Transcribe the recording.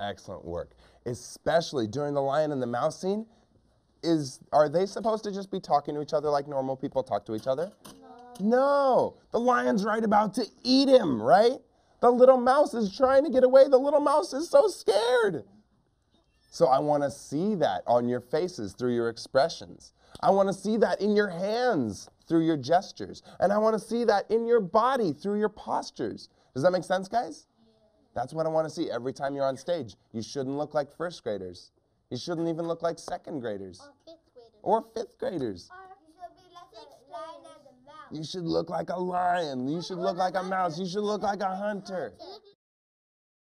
Excellent work. Especially during the lion and the mouse scene, is are they supposed to just be talking to each other like normal people talk to each other? No. No. The lion's right about to eat him, right? The little mouse is trying to get away. The little mouse is so scared. So I want to see that on your faces through your expressions. I want to see that in your hands through your gestures. And I want to see that in your body through your postures. Does that make sense, guys? That's what I want to see every time you're on stage. You shouldn't look like first graders. You shouldn't even look like second graders Or fifth or fifth graders. graders. Or you should be like a lion and a mouse. You should look like a lion. You should look like a mouse. You should look like a hunter. You look